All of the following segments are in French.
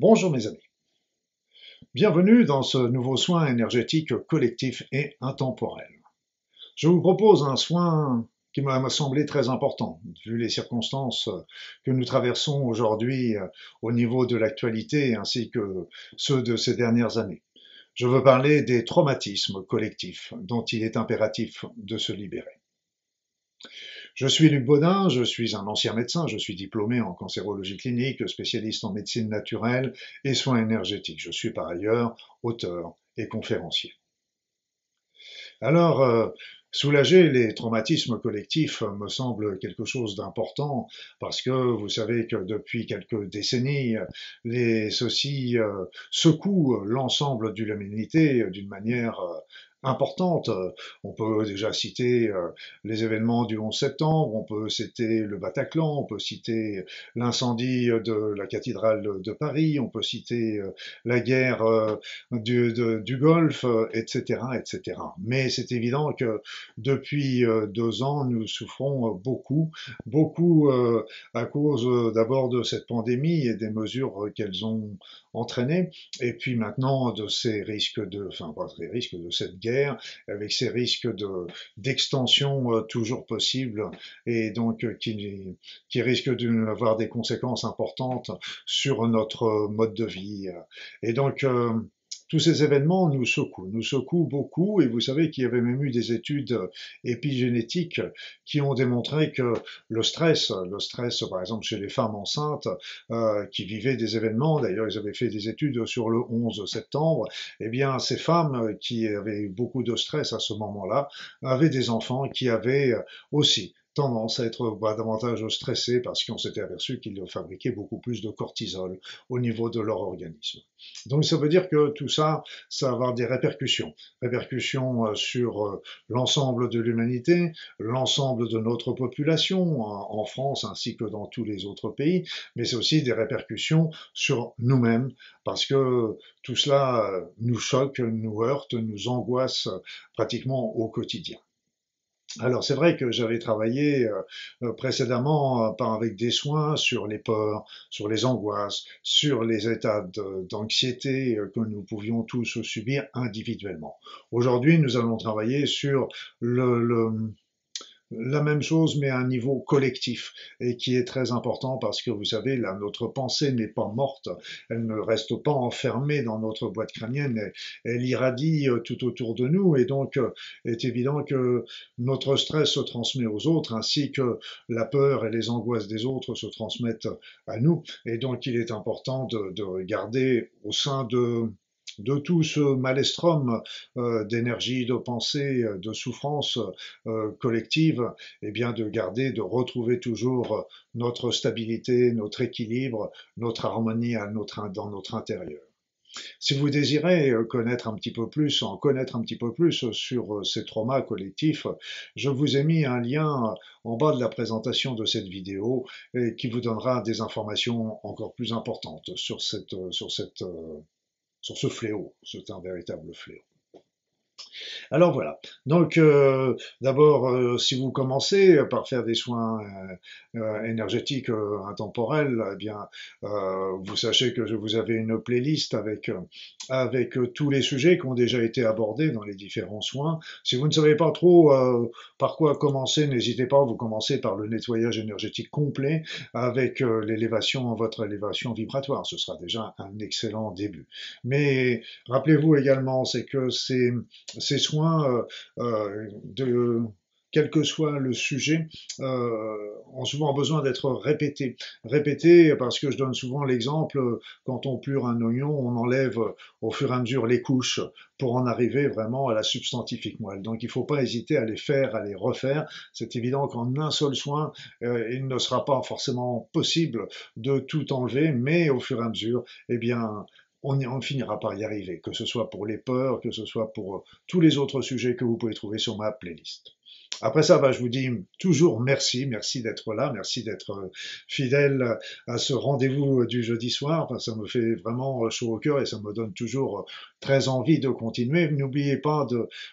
Bonjour mes amis. Bienvenue dans ce nouveau soin énergétique collectif et intemporel. Je vous propose un soin qui m'a semblé très important, vu les circonstances que nous traversons aujourd'hui euh, au niveau de l'actualité ainsi que ceux de ces dernières années. Je veux parler des traumatismes collectifs dont il est impératif de se libérer. Je suis Luc Baudin, je suis un ancien médecin, je suis diplômé en cancérologie clinique, spécialiste en médecine naturelle et soins énergétiques. Je suis par ailleurs auteur et conférencier. Alors, euh, Soulager les traumatismes collectifs me semble quelque chose d'important parce que vous savez que depuis quelques décennies, les, ceci euh, secouent l'ensemble de l'humanité d'une manière euh, importante. On peut déjà citer euh, les événements du 11 septembre, on peut citer le Bataclan, on peut citer l'incendie de la cathédrale de Paris, on peut citer euh, la guerre euh, du, Golfe, etc., etc. Mais c'est évident que depuis deux ans, nous souffrons beaucoup, beaucoup à cause d'abord de cette pandémie et des mesures qu'elles ont entraînées, et puis maintenant de ces risques de, enfin, pas des risques de cette guerre avec ces risques d'extension euh, toujours possibles et donc euh, qui, qui risquent d'avoir des conséquences importantes sur notre mode de vie. Et donc, euh, tous ces événements nous secouent, nous secouent beaucoup, et vous savez qu'il y avait même eu des études épigénétiques qui ont démontré que le stress, le stress par exemple chez les femmes enceintes euh, qui vivaient des événements, d'ailleurs ils avaient fait des études sur le 11 septembre, eh bien ces femmes qui avaient eu beaucoup de stress à ce moment-là avaient des enfants qui avaient aussi tendance à être bah, davantage stressés parce qu'on s'était aperçu qu'ils fabriquaient beaucoup plus de cortisol au niveau de leur organisme. Donc ça veut dire que tout ça, ça va avoir des répercussions. Répercussions euh, sur euh, l'ensemble de l'humanité, l'ensemble de notre population en France ainsi que dans tous les autres pays, mais c'est aussi des répercussions sur nous-mêmes parce que tout cela euh, nous choque, nous heurte, nous angoisse pratiquement au quotidien. Alors c'est vrai que j'avais travaillé euh, euh, précédemment euh, avec des soins sur les peurs, sur les angoisses, sur les états d'anxiété que nous pouvions tous subir individuellement. Aujourd'hui, nous allons travailler sur le la même chose mais à un niveau collectif et qui est très important parce que vous savez là notre pensée n'est pas morte. Elle ne reste pas enfermée dans notre boîte crânienne. Elle, irradie euh, tout autour de nous. Et donc euh, est évident que notre stress se transmet aux autres ainsi que la peur et les angoisses des autres se transmettent à nous. Et donc il est important de, de regarder au sein de de tout ce maelstrom euh, d'énergie, de pensée, de souffrance euh, collective, eh bien de garder, de retrouver toujours notre stabilité, notre équilibre, notre harmonie dans notre intérieur. Si vous désirez connaître un petit peu plus, en connaître un petit peu plus sur ces traumas collectifs, je vous ai mis un lien en bas de la présentation de cette vidéo qui vous donnera des informations encore plus importantes sur cette, sur cette sur ce fléau. C'est un véritable fléau. Alors voilà. Donc euh, d'abord, euh, si vous commencez par faire des soins euh, énergétiques intemporels, eh bien vous sachez que vous avez une playlist avec avec tous les sujets qui ont déjà été abordés dans les différents soins. Si vous ne savez pas trop par quoi commencer, n'hésitez pas. Vous commencez par le nettoyage énergétique complet avec l'élévation, votre élévation vibratoire. Ce sera déjà un excellent début. Mais rappelez-vous également, c'est que ces ces soins euh, euh, de quel que soit le sujet, euh, ont souvent besoin d'être répétés. Répétés parce que je donne souvent l'exemple, quand on pure un oignon, on enlève au fur et à mesure les couches pour en arriver vraiment à la substantifique moelle. Donc il ne faut pas hésiter à les faire, à les refaire. C'est évident qu'en un seul soin, il ne sera pas forcément possible de tout enlever, mais au fur et à mesure, eh bien, on, finira par y arriver, que ce soit pour les peurs, que ce soit pour euh, tous les autres sujets que vous pouvez trouver sur ma playlist. Après ça, bah, je vous dis toujours merci, merci d'être là, merci d'être euh, fidèle à ce rendez-vous du jeudi soir. ça me fait vraiment chaud au cœur et ça me donne toujours très envie de continuer. N'oubliez pas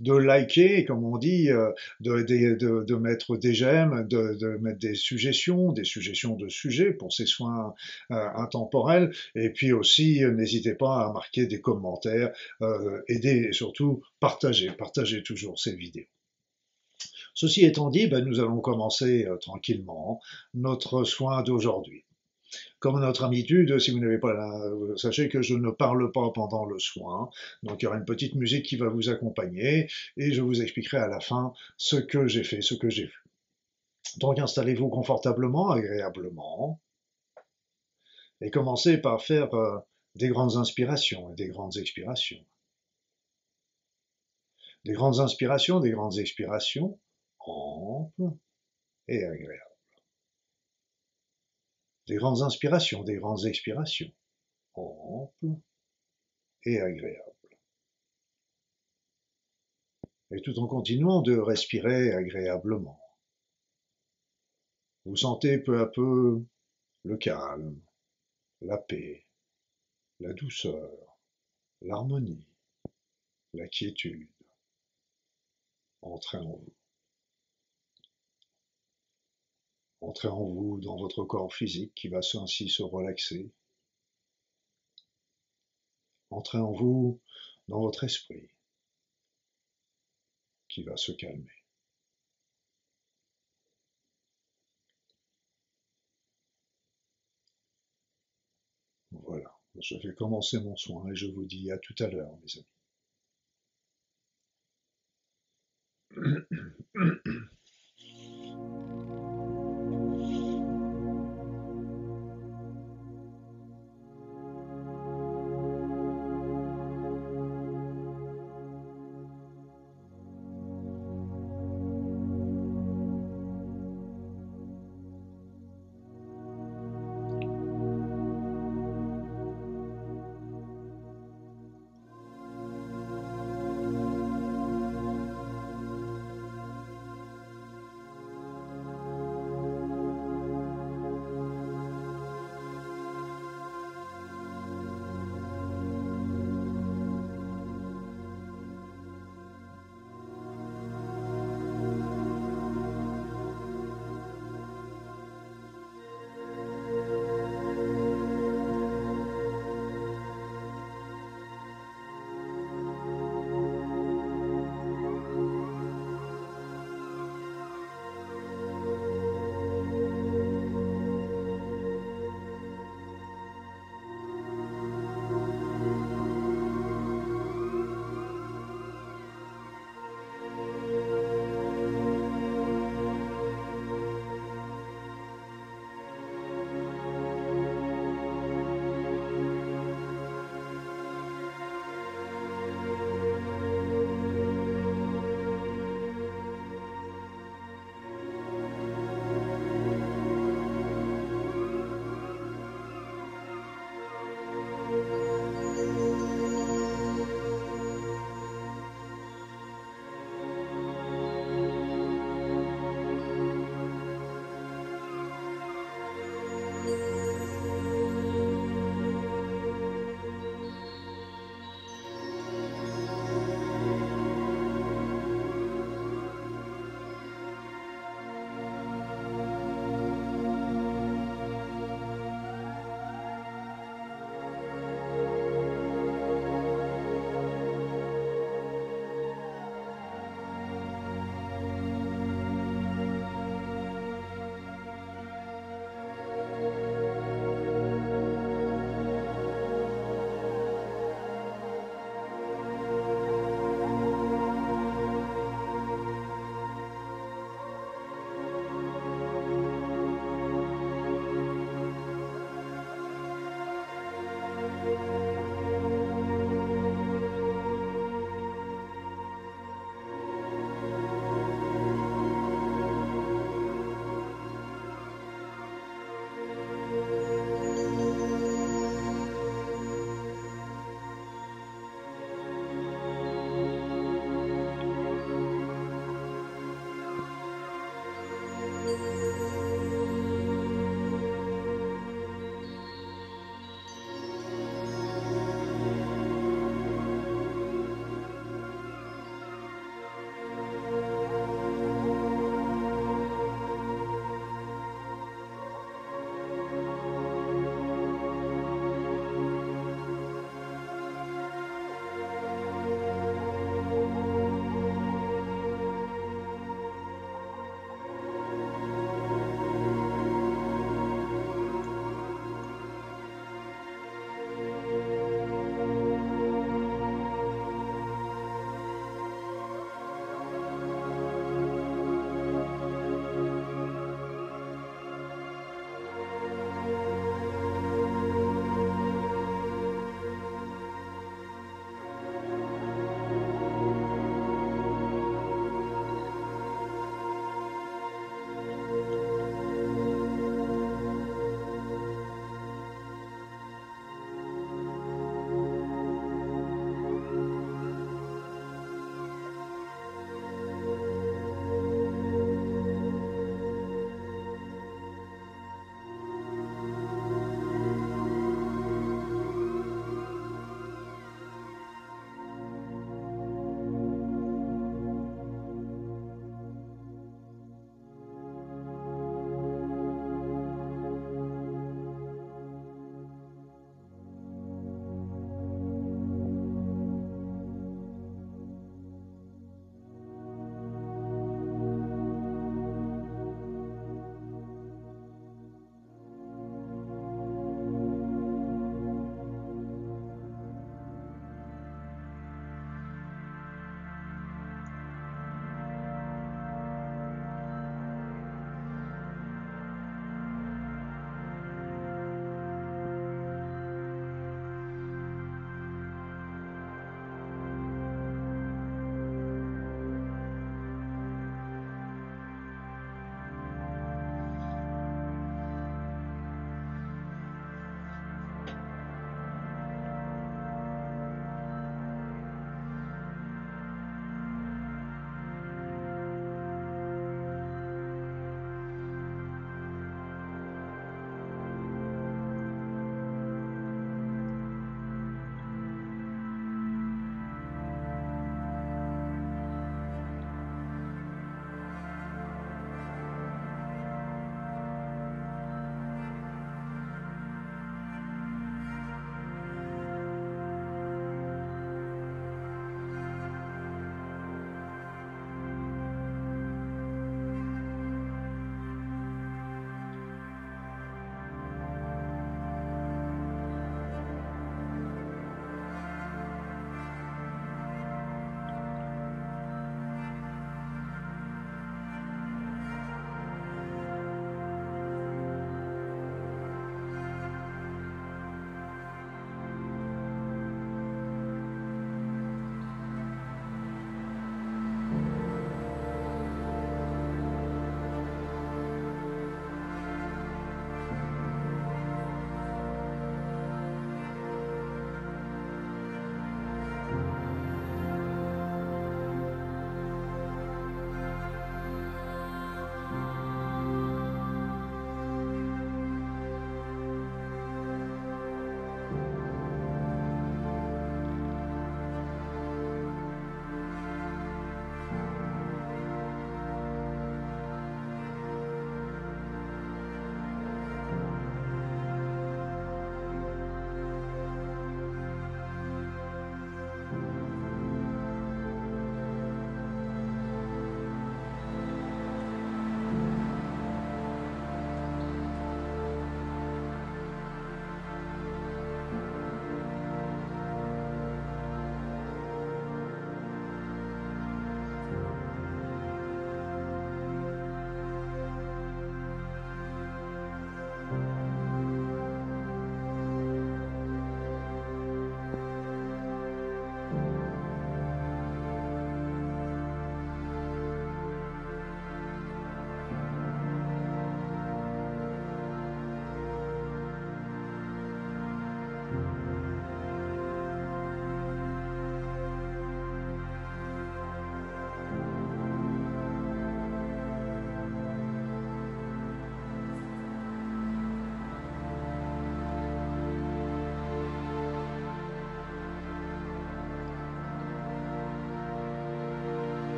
de, liker, comme on dit, euh, de, mettre des j'aime, de, mettre des suggestions, des suggestions de sujets pour ces soins euh, intemporels. Et puis aussi, n'hésitez pas à marquer des commentaires, euh, aider et surtout partager, partager toujours ces vidéos. Ceci étant dit, ben, nous allons commencer euh, tranquillement notre soin d'aujourd'hui. Comme notre habitude, si vous n'avez pas la... Sachez que je ne parle pas pendant le soin, donc il y aura une petite musique qui va vous accompagner, et je vous expliquerai à la fin ce que j'ai fait, ce que j'ai vu. Donc installez-vous confortablement, agréablement, et commencez par faire euh, des grandes inspirations et des grandes expirations. Des grandes inspirations, des grandes expirations, amples et agréables. Des grandes inspirations, des grandes expirations, amples et agréables. Et tout en continuant de respirer agréablement. Vous sentez peu à peu le calme, la paix, la douceur, l'harmonie, la quiétude entrer en vous. Entrez en vous dans votre corps physique qui va ainsi se relaxer. Entrez en vous dans votre esprit qui va se calmer. Voilà, je vais commencer mon soin et je vous dis à tout à l'heure, mes amis.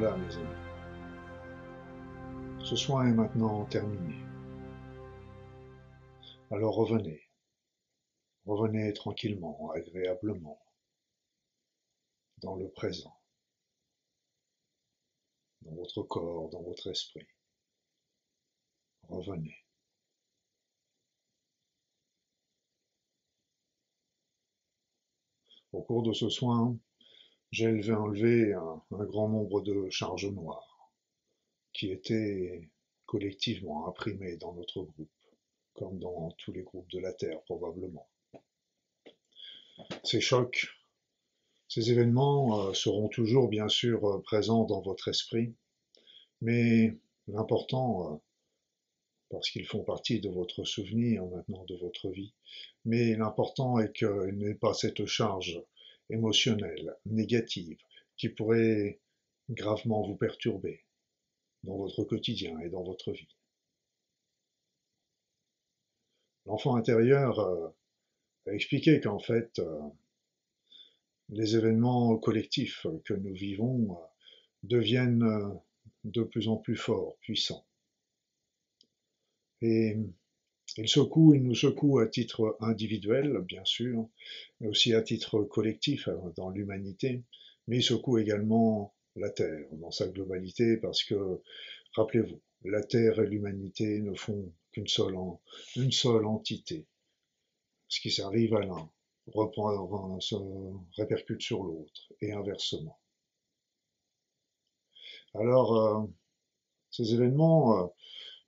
Voilà, mes amis. Ce soin est maintenant terminé. Alors revenez. Revenez tranquillement, agréablement, dans le présent, dans votre corps, dans votre esprit. Revenez. Au cours de ce soin, j'ai enlevé un, un grand nombre de charges noires qui étaient collectivement imprimées dans notre groupe, comme dans tous les groupes de la Terre probablement. Ces chocs, ces événements euh, seront toujours bien sûr euh, présents dans votre esprit, mais l'important, euh, parce qu'ils font partie de votre souvenir maintenant de votre vie, mais l'important est qu'il n'y ait pas cette charge émotionnelle, négative, qui pourrait gravement vous perturber dans votre quotidien et dans votre vie. L'enfant intérieur euh, a expliqué qu'en fait, euh, les événements collectifs que nous vivons euh, deviennent de plus en plus forts, puissants. Et il secoue, il nous secoue à titre individuel, bien sûr, mais aussi à titre collectif euh, dans l'humanité, mais il secoue également la Terre dans sa globalité, parce que, rappelez-vous, la Terre et l'humanité ne font qu'une seule, une seule entité. Ce qui s'arrive à l'un se répercute sur l'autre, et inversement. Alors, euh, ces événements euh,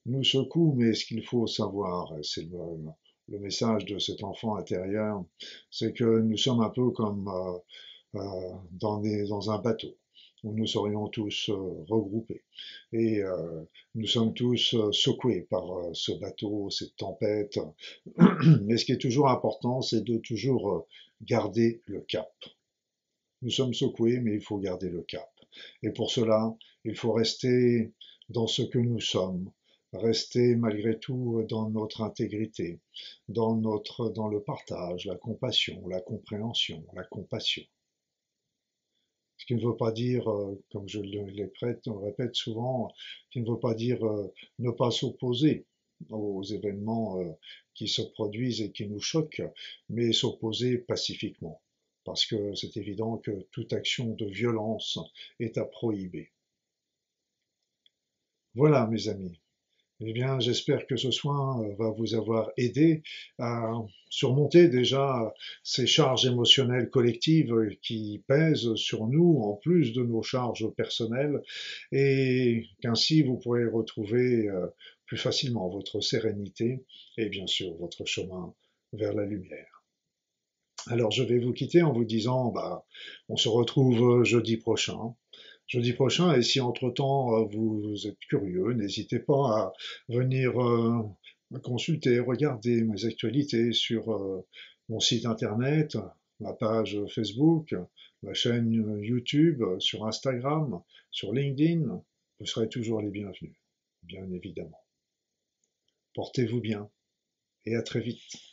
nous secoue, mais ce qu'il faut savoir, c'est le, message de cet enfant intérieur, c'est que nous sommes un peu comme euh, euh, dans, un bateau où nous serions tous euh, regroupés. Et nous sommes tous secoués par ce bateau, cette tempête. Mais ce qui est toujours important, c'est de toujours garder le cap. Nous sommes secoués, mais il faut garder le cap. Et pour cela, il faut rester dans ce que nous sommes, rester malgré tout dans notre intégrité, dans notre, dans le partage, la compassion, la compréhension, la compassion. Ce qui ne veut pas dire, euh, comme je le répète souvent, qui ne veut pas dire euh, ne pas s'opposer aux événements euh, qui se produisent et qui nous choquent, mais s'opposer pacifiquement. Parce que c'est évident que toute action de violence est à prohiber. Voilà, mes amis. Eh bien, j'espère que ce soin euh, va vous avoir aidé à surmonter déjà ces charges émotionnelles collectives qui pèsent sur nous en plus de nos charges personnelles et qu'ainsi vous pourrez retrouver euh, plus facilement votre sérénité et bien sûr votre chemin vers la lumière. Alors je vais vous quitter en vous disant, bah, on se retrouve jeudi prochain jeudi prochain. Et si entre-temps euh, vous êtes curieux, n'hésitez pas à venir euh, consulter, regarder mes actualités sur euh, mon site internet, ma page Facebook, ma chaîne YouTube, sur Instagram, sur LinkedIn. Vous serez toujours les bienvenus, bien évidemment. Portez-vous bien et à très vite.